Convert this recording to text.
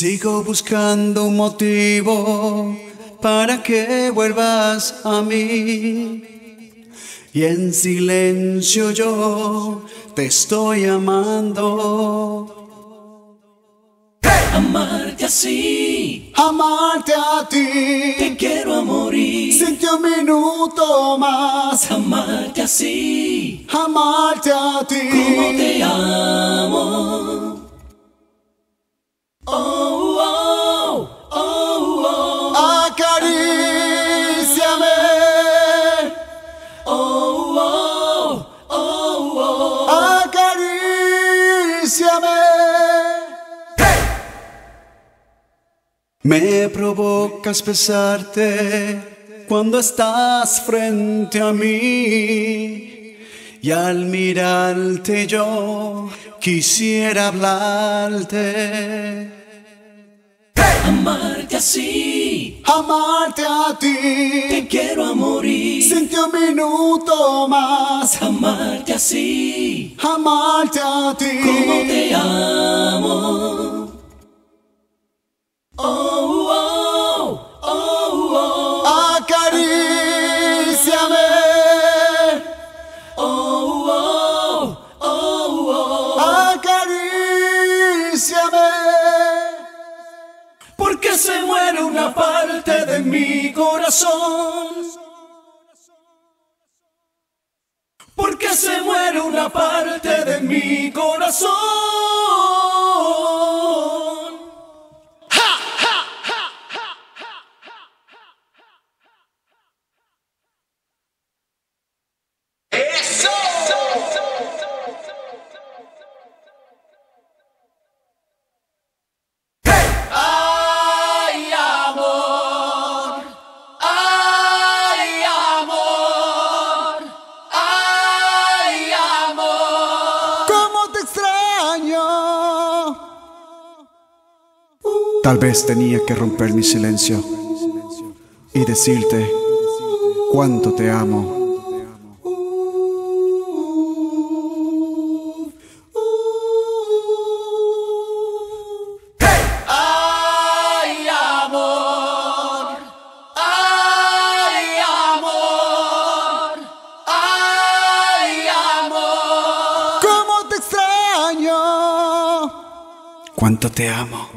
Sigo buscando un motivo para que vuelvas a mí. Y en silencio yo te estoy amando. Amarte así, Amarte a ti. te quiero a morir. Sin ti un minuto más. Amarte así, Amarte a ti. como te amo. Me provocas besarte cuando estás frente a mí. Y al mirarte yo quisiera hablarte. Amarte así, Amarte a te ti. quiero a morir. Un minuto más. Amarte así, Amarte a ti. como te amo. Se muere una parte de mi corazón. Porque se muere una parte de mi corazón. Tal vez tenía que romper mi silencio y decirte cuánto te amo. ¡Ay, amor! ¡Ay, amor! ¡Ay, amor! ¿Cómo te extraño? ¿Cuánto te amo?